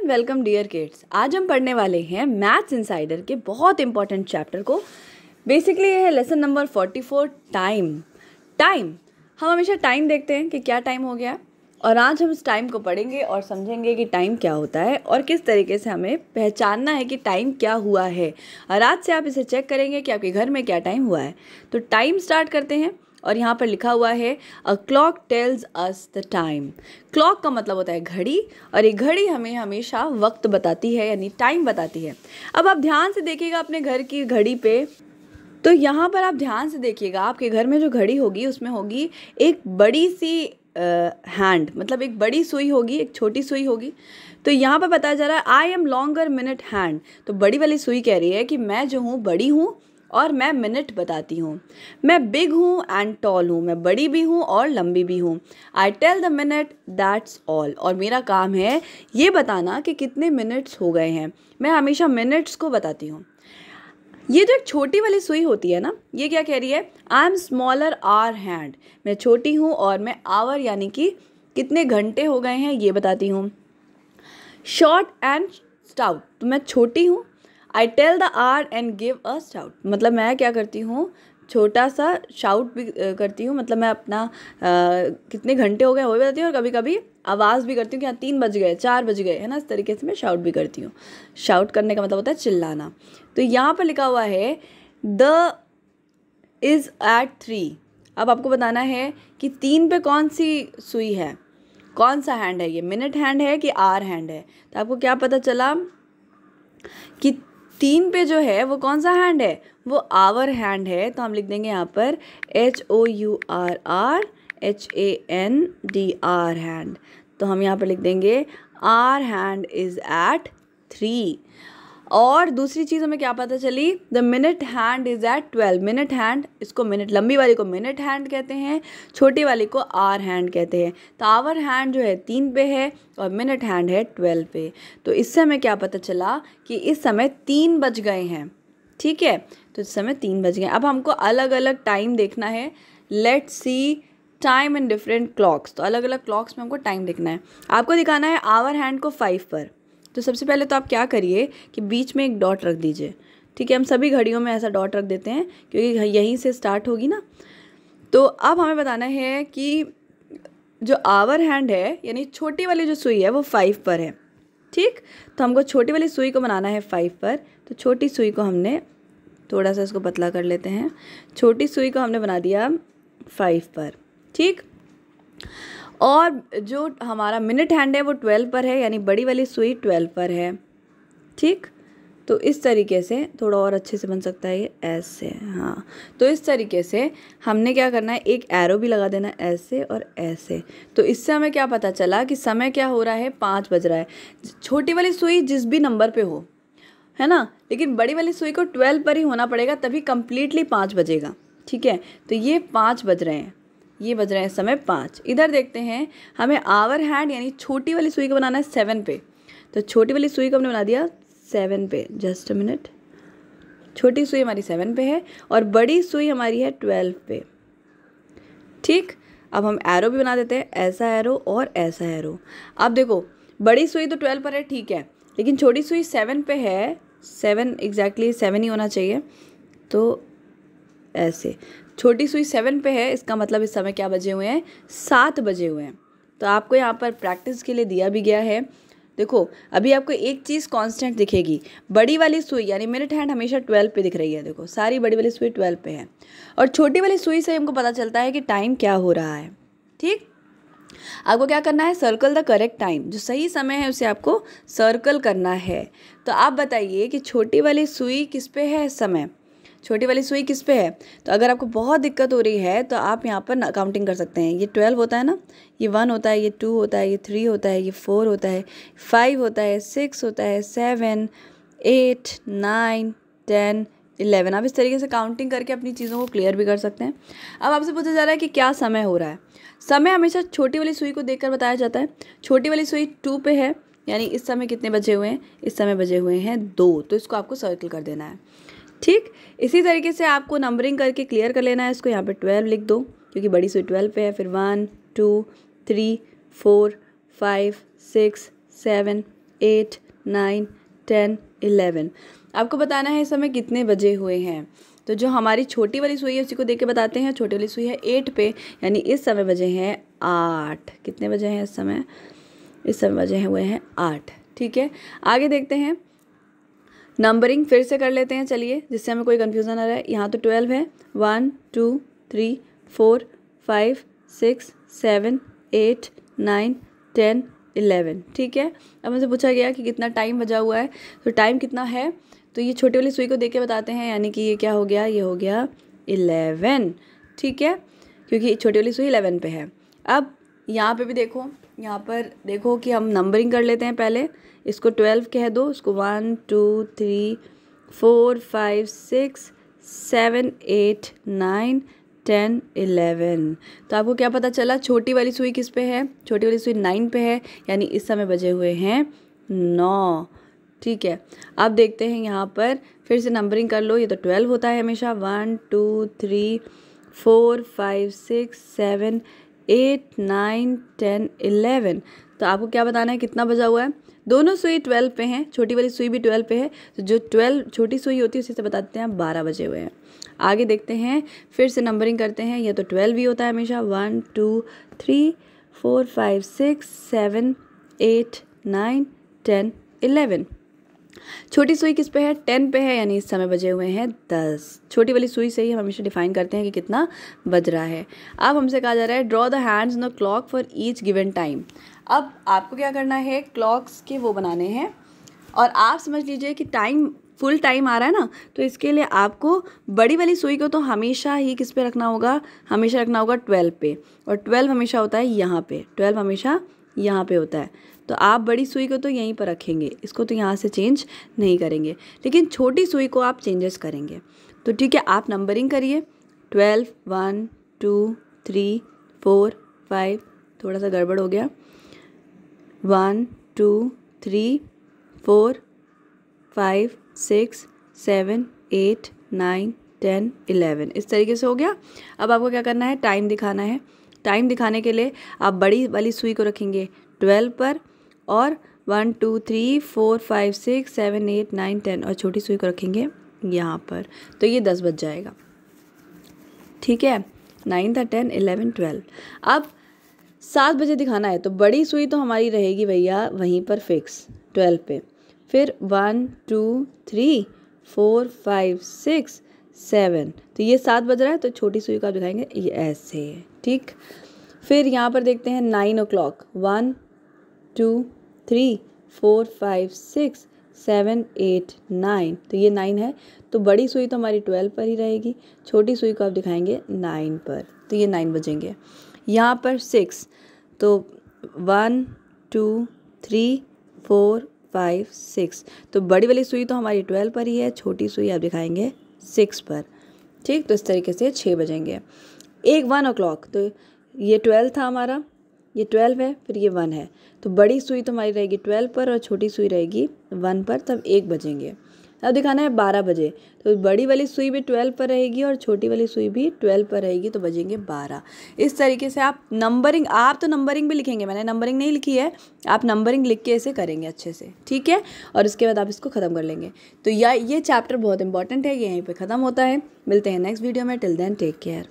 And welcome dear kids आज हम पढ़ने वाले हैं मैथ्स इनसाइडर के बहुत इंपॉर्टेंट चैप्टर को। बेसिकली ये है lesson number forty four time time हम हमेशा टाइम देखते हैं कि क्या टाइम हो गया, और आज हम इस टाइम को पढ़ेंगे और समझेंगे कि टाइम क्या होता है, और किस तरीके से हमें पहचानना है कि टाइम क्या हुआ है। और आज से आप इसे चेक करेंगे कि आपके घर में क्या टाइम हुआ है। तो टाइम स्टार्ट करते हैं। और यहाँ पर लिखा हुआ है a clock tells us the time clock का मतलब होता है घड़ी और ये घड़ी हमें हमेशा वक्त बताती है यानी टाइम बताती है। अब आप ध्यान से देखिएगा अपने घर की घड़ी पे। तो यहाँ पर आप ध्यान से देखिएगा आपके घर में जो घड़ी होगी उसमें होगी एक बड़ी सी हैंड uh, मतलब एक बड़ी सुई होगी एक छोटी सुई होगी। तो यहाँ पर बताया जा रहा है I am longer minute hand तो बड़ी वाली सुई कह रही है कि मैं जो हूँ बड़ी हूँ और मैं मिनट बताती हूँ। मैं बिग हूँ एंड टॉल हूँ। मैं बड़ी भी हूँ और लंबी भी हूँ। I tell the minute that's all और मेरा काम है ये बताना कि कितने मिनट्स हो गए हैं। मैं हमेशा मिनट्स को बताती हूँ। ये जो एक छोटी वाली सुई होती है ना, ये क्या कह रही है? I am smaller hour hand मैं छोटी हूँ और मैं आवर यानी कि कितने घंटे हो गए हैं ये बताती हूँ। शॉर्ट एंड स्टाउट तो मैं छोटी हूँ I tell the hour and give a shout मतलब मैं क्या करती हूँ? छोटा सा शाउट भी करती हूँ। मतलब मैं अपना आ, कितने घंटे हो गए वो भी बताती हूँ और कभी कभी आवाज़ भी करती हूँ कि हाँ तीन बज गए चार बज गए है ना? इस तरीके से मैं शाउट भी करती हूँ। शाउट करने का मतलब होता है चिल्लाना। तो यहाँ पर लिखा हुआ है द इज़ एट थ्री अब आपको बताना है कि तीन पे कौन सी सुई है? कौन सा हैंड है ये? मिनट हैंड है कि आर हैंड है? तो आपको क्या पता चला कि तीन पे जो है, वो कौन सा हैंड है? वो आवर हैंड है। तो हम लिख देंगे यहाँ पर H O U R hour H A N D hour hand तो हम यहाँ पर लिख देंगे hour hand is eight three और दूसरी चीज़ हमें क्या पता चली? The minute hand is eight twelve minute hand इसको मिनट लंबी वाली को मिनट हैंड कहते हैं, छोटी वाली को आर हैंड कहते हैं। तो आवर हैंड जो है, तीन पे है और मिनट हैंड है ट्वेल्व पे। तो इससे हमें क्या पता चला कि इस समय तीन बज गए हैं। ठीक है? तो इस समय तीन बज गए अब हमको अलग अलग टाइम देखना है। Let see time in different clocks तो अलग अलग क्लॉक्स में हमको टाइम देखना है। आपको दिखाना है आवर हैंड को फाइव पर। तो सबसे पहले तो आप क्या करिए कि बीच में एक डॉट रख दीजिए। ठीक है, हम सभी घड़ियों में ऐसा डॉट रख देते हैं, क्योंकि यहीं से स्टार्ट होगी ना। तो अब हमें बताना है कि जो आवर हैंड है, यानी छोटी वाली जो सुई है, वो फाइव पर है। ठीक? तो हमको छोटी वाली सुई को बनाना है फाइव पर। तो छोटी सुई को हमने थोड़ा सा इसको पतला कर लेते हैं। छोटी सुई को हमने बना दिया फाइव पर। ठीक? और जो हमारा मिनट हैंड है वो ट्वेल्व पर है, यानी बड़ी वाली सुई ट्वेल्व पर है। ठीक? तो इस तरीके से, थोड़ा और अच्छे से बन सकता है ये, ऐसे हाँ। तो इस तरीके से हमने क्या करना है, एक एरो भी लगा देना, ऐसे और ऐसे। तो इससे हमें क्या पता चला कि समय क्या हो रहा है, पाँच बज रहा है। छोटी वाली सुई जिस भी नंबर पे हो, है ना? लेकिन बड़ी वाली सुई को ट्वेल्व पर ही होना पड़ेगा, तभी कम्प्लीटली पाँच बजेगा। ठीक है? तो ये पाँच बज रहे हैं। ये बज रहे हैं समय पाँच। इधर देखते हैं, हमें आवर हैंड यानी छोटी वाली सुई को बनाना है सेवन पे। तो छोटी वाली सुई को हमने बना दिया सेवन पे। Just a minute. छोटी सुई हमारी सेवन पे है और बड़ी सुई हमारी है ट्वेल्व पे। ठीक? अब हम एरो भी बना देते हैं, ऐसा एरो और ऐसा एरो अब देखो, बड़ी सुई तो ट्वेल्व पर है, ठीक है। लेकिन छोटी सुई सेवन पे है, सेवन एग्जैक्टली सेवन ही होना चाहिए। तो ऐसे। छोटी सुई सेवन पे है, इसका मतलब इस समय क्या बजे हुए हैं? सात बजे हुए हैं। तो आपको यहाँ पर प्रैक्टिस के लिए दिया भी गया है। देखो, अभी आपको एक चीज़ कांस्टेंट दिखेगी। बड़ी वाली सुई, यानी मिनट हैंड हमेशा ट्वेल्व पे दिख रही है, देखो। सारी बड़ी वाली सुई ट्वेल्व पे है। और छोटी वाली सुई से हमको पता चलता है कि टाइम क्या हो रहा है। ठीक? आपको क्या करना है? सर्कल द करेक्ट टाइम जो सही समय है, उसे आपको सर्कल करना है। तो आप बताइए कि छोटी वाली सुई किस पे है समय? छोटी वाली सुई किस पे है? तो अगर आपको बहुत दिक्कत हो रही है तो आप यहाँ पर काउंटिंग कर सकते हैं। ये ट्वेल्व होता है ना? ये वन होता है, ये टू होता है, ये थ्री होता है, ये फोर होता है फाइव होता है सिक्स होता है seven eight nine ten eleven आप इस तरीके से काउंटिंग करके अपनी चीज़ों को क्लियर भी कर सकते हैं। अब आपसे पूछा जा रहा है कि क्या समय हो रहा है? समय हमेशा छोटी वाली सुई को देखकर बताया जाता है। छोटी वाली सुई टू पे है, यानी इस समय कितने बजे हुए हैं? इस समय बजे हुए हैं दो। तो इसको आपको सर्कल कर देना है। ठीक? इसी तरीके से आपको नंबरिंग करके क्लियर कर लेना है, इसको यहाँ पे ट्वेल्व लिख दो, क्योंकि बड़ी सुई ट्वेल्व पे है, फिर one two three four five six seven eight nine ten eleven आपको बताना है इस समय कितने बजे हुए हैं। तो जो हमारी छोटी वाली सुई है, उसी को देख के बताते हैं। छोटी वाली सुई है एट पे, यानी इस समय बजे हैं आठ। कितने बजे हैं इस समय? इस समय बजे हुए हैं आठ। ठीक है? आगे देखते हैं। नंबरिंग फिर से कर लेते हैं, चलिए, जिससे हमें कोई कन्फ्यूज़न आ रहा। है यहाँ तो ट्वेल्व है। One two three four five six seven eight nine ten eleven ठीक है? अब मुझे पूछा गया कि कितना टाइम बजा हुआ है। तो टाइम कितना है? तो ये छोटी वाली सुई को देख के बताते हैं, यानी कि ये क्या हो गया? ये हो गया इलेवन ठीक है? क्योंकि छोटी वाली सुई इलेवन पे है। अब यहाँ पे भी देखो यहाँ पर देखो कि हम नंबरिंग कर लेते हैं पहले। इसको ट्वेल्व कह दो उसको one two three four five six seven eight nine ten eleven तो आपको क्या पता चला, छोटी वाली सुई किस पे है? छोटी वाली सुई नाइन पे है, यानी इस समय बजे हुए हैं नौ। ठीक है, अब देखते हैं यहाँ पर, फिर से नंबरिंग कर लो, ये तो ट्वेल्व होता है हमेशा। One two three four five six seven eight, nine, ten, eleven. तो आपको क्या बताना है? कितना बजा हुआ है? दोनों सुई ट्वेल्व पे हैं, छोटी वाली सुई भी ट्वेल्व पे है। तो जो ट्वेल्व, छोटी सुई होती है, उसी से बताते हैं बारह बजे हुए हैं। आगे देखते हैं, फिर से नंबरिंग करते हैं। यह तो ट्वेल्व ही होता है हमेशा। One, two, three, four, five, six, seven, eight, nine, ten, eleven. छोटी सुई किस पे है? टेन पे है, यानी इस समय बजे हुए हैं दस। छोटी वाली सुई से ही हम हमेशा डिफाइन करते हैं कि कितना बज रहा है। अब हमसे कहा जा रहा है draw the hands in the clock for each given time अब आपको क्या करना है? क्लॉक्स के वो बनाने हैं। और आप समझ लीजिए कि टाइम फुल टाइम आ रहा है ना तो इसके लिए आपको बड़ी वाली सुई को तो हमेशा ही किस पे रखना होगा? हमेशा रखना होगा ट्वेल्व पे। और ट्वेल्व हमेशा होता है यहाँ पे। ट्वेल्व हमेशा यहाँ पे होता है। तो आप बड़ी सुई को तो यहीं पर रखेंगे, इसको तो यहाँ से चेंज नहीं करेंगे। लेकिन छोटी सुई को आप चेंजेस करेंगे। तो ठीक है, आप नंबरिंग करिए। Twelve one two three four five थोड़ा सा गड़बड़ हो गया। One two three four five six seven eight nine ten eleven इस तरीके से हो गया। अब आपको क्या करना है? टाइम दिखाना है। टाइम दिखाने के लिए आप बड़ी वाली सुई को रखेंगे। ट्वेल्व पर और one, two, three, four, five, six, seven, eight, nine, ten और छोटी सुई को रखेंगे यहाँ पर। तो ये दस बज जाएगा। ठीक है? नाइन था टेन एलेवन ट्वेल्व। अब सात बजे दिखाना है तो बड़ी सुई तो हमारी रहेगी भैया वहीं पर फिक्स, ट्वेल्व पे। फिर one, two, three, four, five, six, seven. तो ये सात बज रहा है तो छोटी सुई को आप दिखाएँगे, ये ऐसे, ठीक? फिर यहाँ पर देखते हैं nine o'clock. One, two three four five six seven eight nine तो ये नाइन है। तो बड़ी सुई तो हमारी ट्वेल्व पर ही रहेगी। छोटी सुई को आप दिखाएँगे नाइन पर। तो ये नाइन बजेंगे। यहाँ पर सिक्स तो one two three four five six तो बड़ी वाली सुई तो हमारी ट्वेल्व पर ही है। छोटी सुई आप दिखाएँगे सिक्स पर। ठीक? तो इस तरीके से छः बजेंगे। एक वन ओ क्लॉक तो ये ट्वेल्व था हमारा। ये ट्वेल्व है, फिर ये वन है। तो बड़ी सुई तो हमारी रहेगी ट्वेल्व पर और छोटी सुई रहेगी वन पर, तब एक बजेंगे। अब दिखाना है बारह बजे। तो बड़ी वाली सुई भी ट्वेल्व पर रहेगी और छोटी वाली सुई भी ट्वेल्व पर रहेगी तो बजेंगे बारह। इस तरीके से आप नंबरिंग आप तो नंबरिंग भी लिखेंगे, मैंने नंबरिंग नहीं लिखी है। आप नंबरिंग लिख के इसे करेंगे अच्छे से, ठीक है? और उसके बाद आप इसको ख़त्म कर लेंगे। तो या, ये चैप्टर बहुत इंपॉर्टेंट है ये यहीं पर ख़त्म होता है। मिलते हैं नेक्स्ट वीडियो में। Till then take care